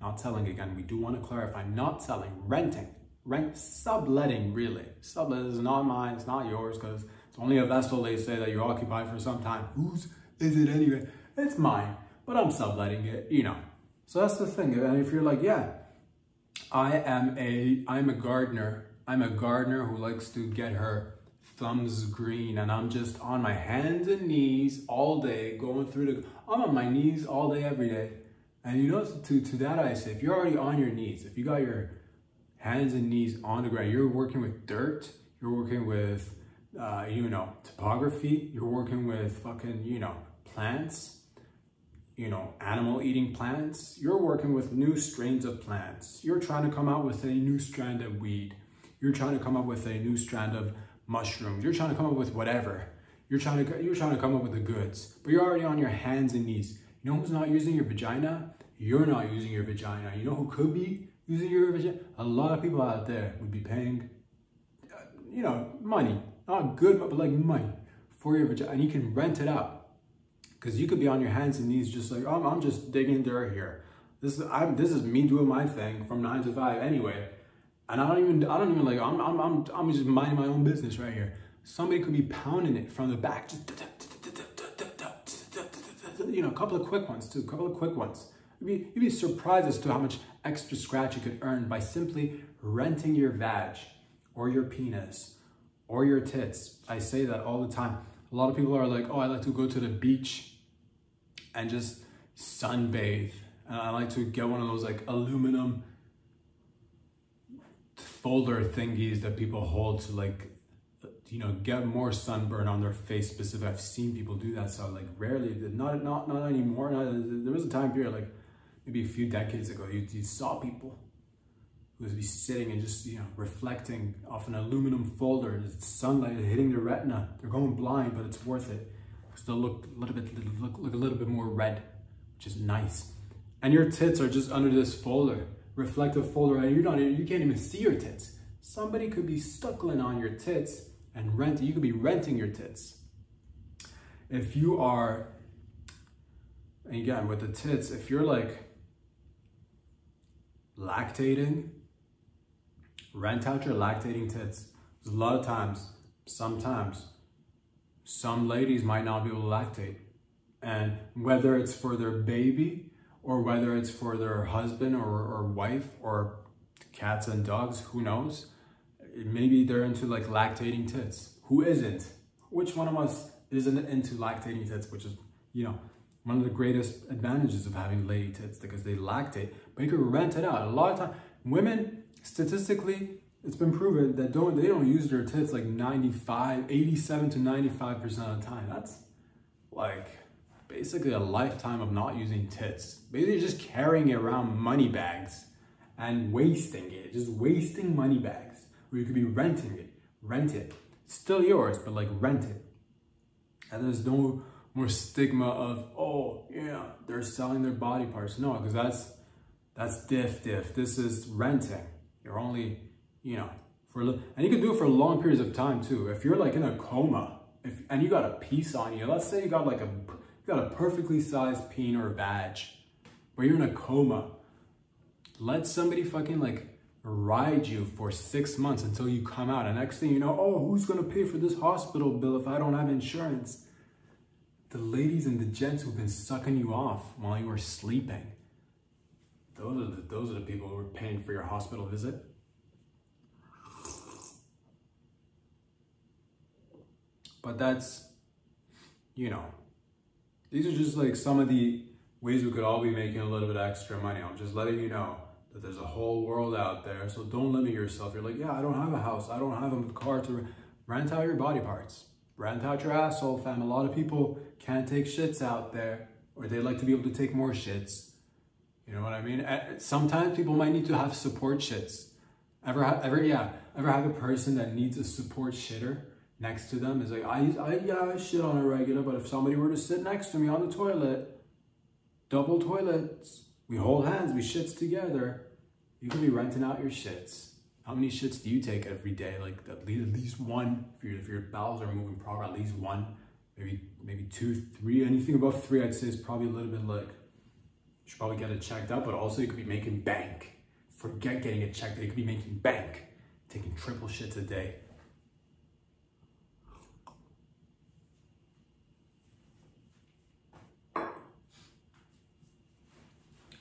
S1: Not selling again. We do want to clarify, not selling, renting. Rent, subletting, really. Sublet is not mine, it's not yours, because it's only a vessel they say that you're occupied for some time. Whose is it anyway? It's mine, but I'm subletting it, you know. So that's the thing. And if you're like, yeah, I am a, I'm a gardener. I'm a gardener who likes to get her thumbs green and I'm just on my hands and knees all day going through the, I'm on my knees all day, every day. And you know, to, to that I say, if you're already on your knees, if you got your hands and knees on the ground, you're working with dirt, you're working with, uh, you know, topography, you're working with fucking, you know, plants, you know, animal eating plants, you're working with new strains of plants. You're trying to come out with a new strand of weed. You're trying to come up with a new strand of mushrooms. You're trying to come up with whatever. You're trying to you're trying to come up with the goods, but you're already on your hands and knees. You know who's not using your vagina? You're not using your vagina. You know who could be using your vagina? A lot of people out there would be paying, uh, you know, money, not good, but like money for your vagina, and you can rent it out. Because you could be on your hands and knees, just like, oh, I'm just digging dirt here. This is I'm this is me doing my thing from nine to five anyway. And I don't even, I don't even like, I'm, I'm, I'm, I'm just minding my own business right here. Somebody could be pounding it from the back, you know, a couple of quick ones too, a couple of quick ones. You'd be, you'd be surprised as to how much extra scratch you could earn by simply renting your vag or your penis or your tits. I say that all the time. A lot of people are like, oh, I like to go to the beach and just sunbathe. And I like to get one of those like aluminum folder thingies that people hold to like you know get more sunburn on their face specific. I've seen people do that so like rarely not not not anymore. Not, there was a time period like maybe a few decades ago you, you saw people who would be sitting and just you know reflecting off an aluminum folder the sunlight hitting their retina. They're going blind but it's worth it. Because they'll look a little bit look, look a little bit more red which is nice. And your tits are just under this folder reflective folder and you don't you can't even see your tits. Somebody could be stuckling on your tits and rent you could be renting your tits. If you are again with the tits, if you're like lactating, rent out your lactating tits. There's a lot of times, sometimes, some ladies might not be able to lactate. And whether it's for their baby or whether it's for their husband or, or wife or cats and dogs, who knows? Maybe they're into like lactating tits. Who isn't? Which one of us isn't into lactating tits, which is, you know, one of the greatest advantages of having lady tits because they lactate, but you can rent it out. A lot of time, women, statistically, it's been proven that don't they don't use their tits like 95, 87 to 95% of the time. That's like basically a lifetime of not using tits. Basically just carrying around money bags and wasting it, just wasting money bags where you could be renting it, rent it. Still yours, but like rent it. And there's no more stigma of, oh, yeah, they're selling their body parts. No, because that's, that's diff diff. This is renting. You're only, you know, for, and you can do it for long periods of time too. If you're like in a coma, if and you got a piece on you, let's say you got like a you got a perfectly sized peen or badge, but you're in a coma. Let somebody fucking like ride you for six months until you come out. And next thing you know, oh, who's gonna pay for this hospital bill if I don't have insurance? The ladies and the gents who've been sucking you off while you were sleeping. Those are the, those are the people who are paying for your hospital visit. But that's, you know, these are just like some of the ways we could all be making a little bit extra money. I'm just letting you know that there's a whole world out there. So don't limit yourself. You're like, yeah, I don't have a house. I don't have a car to rent out your body parts. Rent out your asshole, fam. A lot of people can't take shits out there or they like to be able to take more shits. You know what I mean? Eh, sometimes people might need to have support shits. Ever, ever, yeah, ever have a person that needs a support shitter? Next to them is like, I, I, yeah, I shit on a regular, but if somebody were to sit next to me on the toilet, double toilets, we hold hands, we shits together, you could be renting out your shits. How many shits do you take every day? Like at least, at least one, if, your if your bowels are moving proper, at least one, maybe maybe two, three. Anything above three, I'd say is probably a little bit like, you should probably get it checked out, but also you could be making bank. Forget getting it checked, you could be making bank, taking triple shits a day.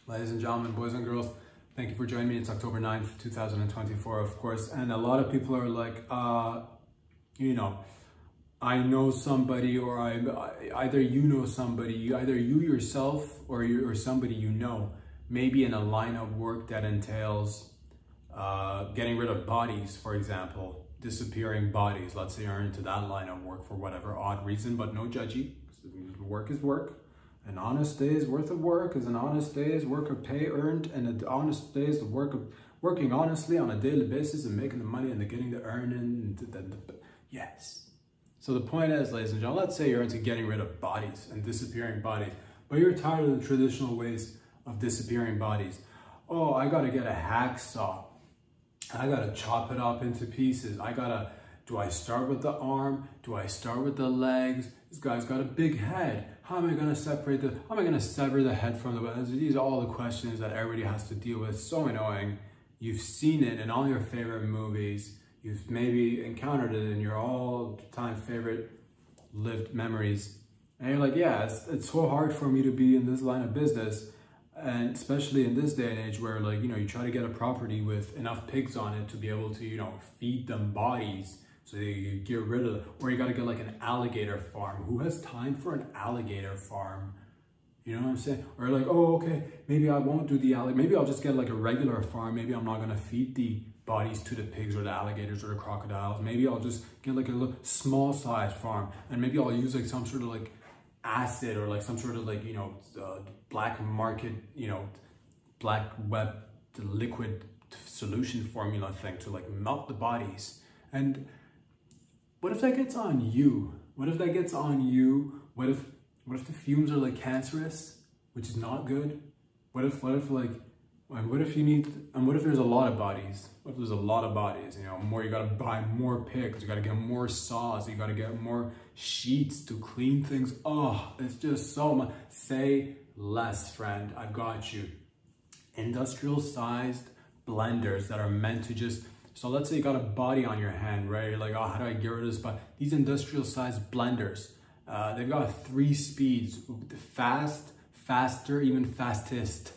S1: Ladies and gentlemen, boys and girls, thank you for joining me. It's October 9th, 2024, of course. And a lot of people are like, uh, you know, I know somebody or I either you know somebody, either you yourself or you or somebody you know, maybe in a line of work that entails uh, getting rid of bodies, for example, disappearing bodies. Let's say you're into that line of work for whatever odd reason, but no judgy. Work is work. An honest day's worth of work is an honest day's work of pay earned, and an honest day's the work of working honestly on a daily basis and making the money and the getting the earning. The, the, the, yes. So the point is, ladies and gentlemen, let's say you're into getting rid of bodies and disappearing bodies, but you're tired of the traditional ways of disappearing bodies. Oh, I gotta get a hacksaw. I gotta chop it up into pieces. I gotta, do I start with the arm? Do I start with the legs? This guy's got a big head. How am I going to separate the, how am I going to sever the head from the body? These are all the questions that everybody has to deal with. So annoying. You've seen it in all your favorite movies. You've maybe encountered it in your all-time favorite lived memories. And you're like, yeah, it's, it's so hard for me to be in this line of business. And especially in this day and age where like, you know, you try to get a property with enough pigs on it to be able to, you know, feed them bodies so you get rid of, or you got to get like an alligator farm. Who has time for an alligator farm? You know what I'm saying? Or like, oh, okay, maybe I won't do the alligator. Maybe I'll just get like a regular farm. Maybe I'm not to feed the bodies to the pigs or the alligators or the crocodiles. Maybe I'll just get like a little small size farm. And maybe I'll use like some sort of like acid or like some sort of like, you know, uh, black market, you know, black web liquid solution formula thing to like melt the bodies. And what if that gets on you? What if that gets on you? What if what if the fumes are like cancerous, which is not good? What if what if like what if you need and what if there's a lot of bodies? What if there's a lot of bodies? You know, more you gotta buy more picks, you gotta get more saws, you gotta get more sheets to clean things. Oh, it's just so much. Say less, friend. I've got you. Industrial sized blenders that are meant to just so let's say you got a body on your hand, right? You're like, oh, how do I get rid of this? But these industrial sized blenders, uh, they've got three speeds, fast, faster, even fastest.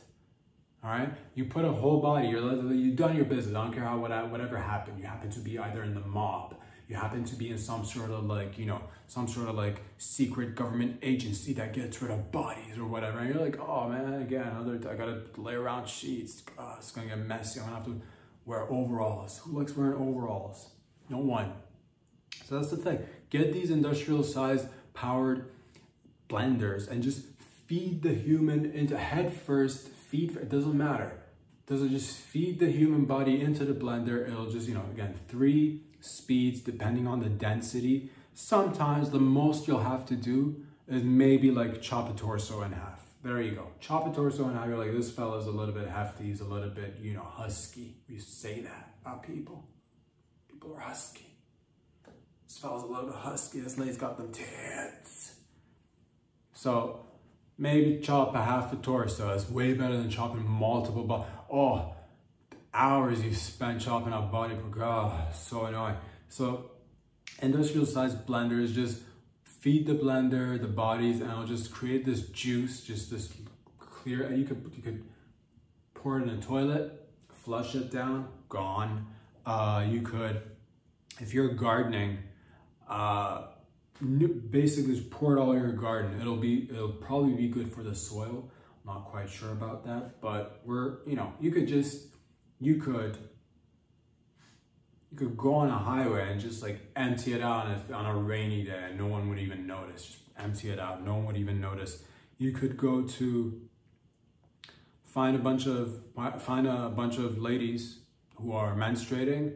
S1: All right, you put a whole body, you're you've done your business. I don't care how whatever happened. You happen to be either in the mob, you happen to be in some sort of like you know some sort of like secret government agency that gets rid of bodies or whatever. And you're like, oh man, again, another I gotta lay around sheets. Oh, it's gonna get messy. I'm gonna have to wear overalls. Who likes wearing overalls? No one. So that's the thing. Get these industrial sized powered blenders and just feed the human into head first, feed, it doesn't matter. Does it just feed the human body into the blender? It'll just, you know, again, three speeds depending on the density. Sometimes the most you'll have to do is maybe like chop a torso in half there you go. Chop a torso and how you're like, this fella's a little bit hefty, he's a little bit, you know, husky. We say that about people. People are husky. This fella's a little bit husky. This lady's got them tits. So maybe chop a half a torso. It's way better than chopping multiple, but oh, hours you spent chopping up body per god, oh, so annoying. So industrial sized blenders just feed the blender, the bodies, and I'll just create this juice, just this clear, and you could, you could pour it in a toilet, flush it down, gone. Uh, you could, if you're gardening, uh, basically just pour it all in your garden. It'll be, it'll probably be good for the soil. I'm not quite sure about that, but we're, you know, you could just, you could, you could go on a highway and just like empty it out if, on a rainy day and no one would even notice. Just empty it out. No one would even notice. You could go to find a bunch of find a bunch of ladies who are menstruating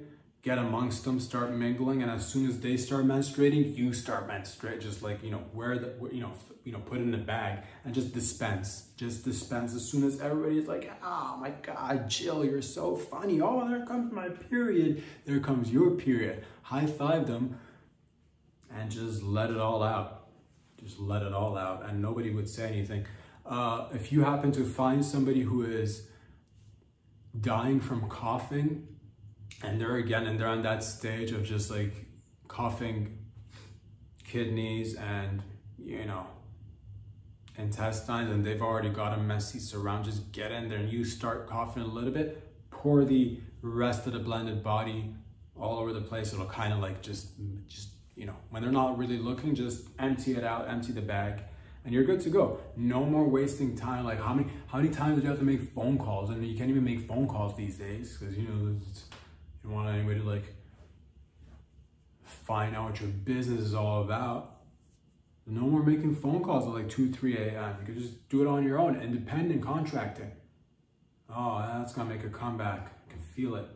S1: get amongst them, start mingling, and as soon as they start menstruating, you start menstruating. Just like you know, wear the you know you know put in a bag and just dispense, just dispense. As soon as everybody's like, oh my God, Jill, you're so funny. Oh, there comes my period. There comes your period. High five them, and just let it all out. Just let it all out, and nobody would say anything. Uh, if you happen to find somebody who is dying from coughing and they're again and they're on that stage of just like coughing kidneys and you know intestines and they've already got a messy surround. Just get in there and you start coughing a little bit pour the rest of the blended body all over the place. It'll kind of like just just you know when they're not really looking just empty it out empty the bag and you're good to go. No more wasting time. Like how many how many times do you have to make phone calls? And you can't even make phone calls these days because you know you want anybody to like find out what your business is all about. No more making phone calls at like 2, 3 a.m. You can just do it on your own. Independent contracting. Oh, that's to make a comeback. I can feel it.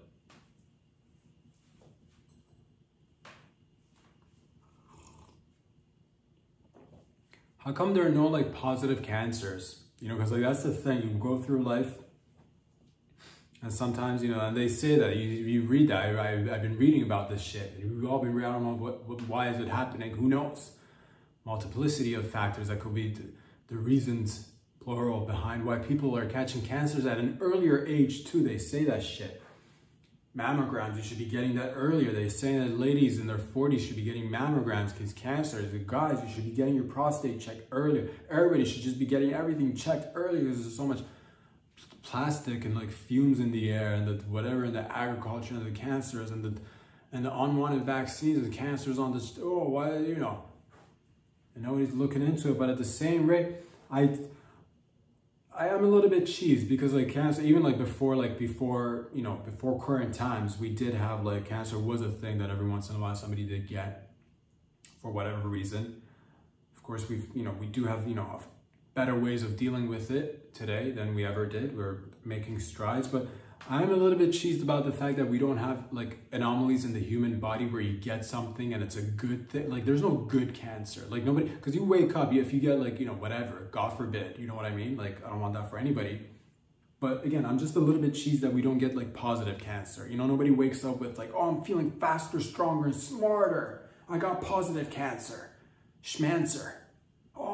S1: How come there are no like positive cancers? You know, because like that's the thing. You go through life and sometimes, you know, and they say that, you, you read that, I, have been reading about this shit. We've all been reading on what, what, why is it happening? Who knows? Multiplicity of factors that could be the reasons, plural, behind why people are catching cancers at an earlier age too. They say that shit. Mammograms, you should be getting that earlier. They say that ladies in their 40s should be getting mammograms because cancer. The guys, you should be getting your prostate checked earlier. Everybody should just be getting everything checked earlier because there's so much plastic and like fumes in the air and the whatever in the agriculture and the cancers and the and the unwanted vaccines and cancers on the oh why you know. And nobody's looking into it but at the same rate I I am a little bit cheesed because like cancer even like before like before you know before current times we did have like cancer was a thing that every once in a while somebody did get for whatever reason. Of course we've you know we do have you know better ways of dealing with it today than we ever did. We're making strides, but I'm a little bit cheesed about the fact that we don't have like anomalies in the human body where you get something and it's a good thing. Like there's no good cancer. Like nobody, because you wake up, if you get like, you know, whatever, God forbid, you know what I mean? Like I don't want that for anybody. But again, I'm just a little bit cheesed that we don't get like positive cancer. You know, nobody wakes up with like, oh, I'm feeling faster, stronger, and smarter. I got positive cancer. Schmancer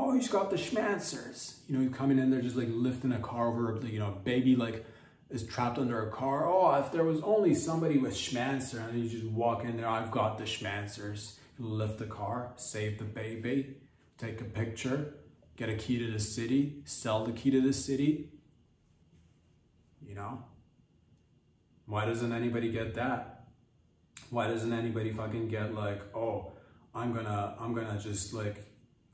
S1: oh, he's got the schmancers. You know, you coming in there just like lifting a car over, you know, baby like is trapped under a car. Oh, if there was only somebody with schmancer and you just walk in there, I've got the schmancers. You lift the car, save the baby, take a picture, get a key to the city, sell the key to the city. You know? Why doesn't anybody get that? Why doesn't anybody fucking get like, oh, I'm gonna, I'm gonna just like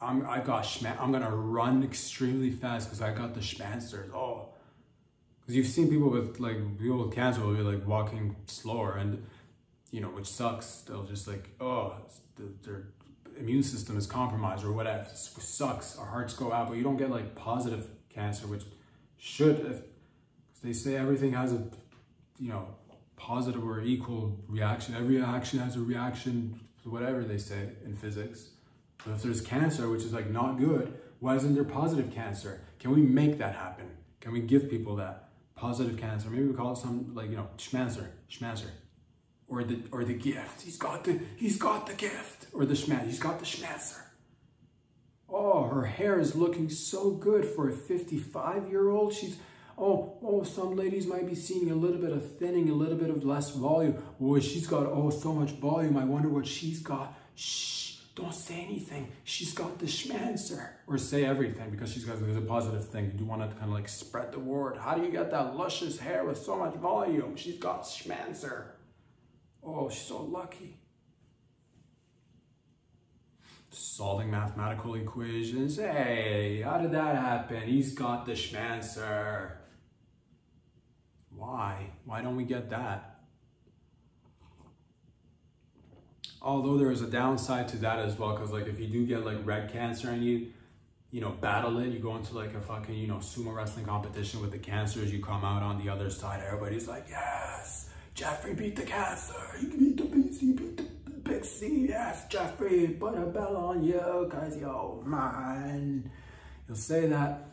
S1: I'm, I got schman, I'm gonna run extremely fast because I got the schmansters. Oh, because you've seen people with like people with cancer will be like walking slower, and you know, which sucks. They'll just like, oh, their immune system is compromised or whatever. It sucks. Our hearts go out, but you don't get like positive cancer, which should. If they say everything has a, you know, positive or equal reaction. Every action has a reaction. Whatever they say in physics. If there's cancer, which is like not good, why isn't there positive cancer? Can we make that happen? Can we give people that positive cancer? Maybe we call it some like, you know, schmancer, schmancer. or the or the gift. He's got the he's got the gift or the schmaz. He's got the schmancer. Oh, her hair is looking so good for a 55 year old. She's oh oh some ladies might be seeing a little bit of thinning, a little bit of less volume. Oh, she's got oh so much volume. I wonder what she's got. Shh, don't say anything. She's got the schmancer. Or say everything because she's got there's a positive thing. You do want to kind of like spread the word. How do you get that luscious hair with so much volume? She's got schmancer. Oh, she's so lucky. Solving mathematical equations. Hey, how did that happen? He's got the schmancer. Why? Why don't we get that? Although there is a downside to that as well, because like if you do get like red cancer and you, you know, battle it, you go into like a fucking, you know, sumo wrestling competition with the cancers, you come out on the other side, everybody's like, yes, Jeffrey beat the cancer. He beat the. He beat the big C. Yes, Jeffrey, put a bell on you, cause yo, man. You'll say that,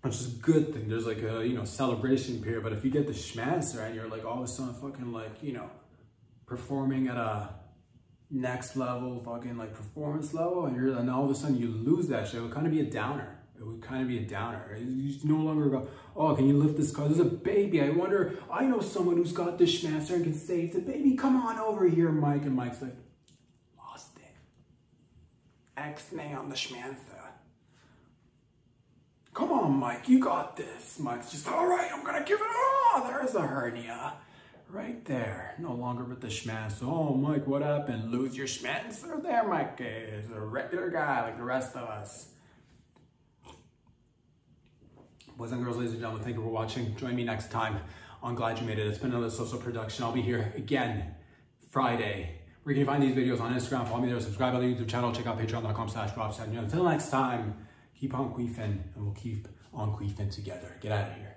S1: which is a good thing. There's like a, you know, celebration period. But if you get the schmancer and you're like all of a sudden fucking like, you know, performing at a next level fucking like performance level and you're and all of a sudden you lose that shit, it would kind of be a downer. It would kind of be a downer. You no longer go, oh, can you lift this car? There's a baby. I wonder, I know someone who's got this schmancer and can save the baby. Come on over here, Mike. And Mike's like, lost it. X-nay on the schmancer. Come on, Mike, you got this. Mike's just, all right, I'm gonna give it all. There's a hernia. Right there, no longer with the schmancer. Oh, Mike, what happened? Lose your schmancer there, Mike? Is a regular guy like the rest of us. Boys and girls, ladies and gentlemen, thank you for watching. Join me next time on Glad You Made It. It's been another social production. I'll be here again Friday. Where you can find these videos on Instagram. Follow me there. Subscribe to the YouTube channel. Check out patreon.com slash Until next time, keep on queefing and we'll keep on queefing together. Get out of here.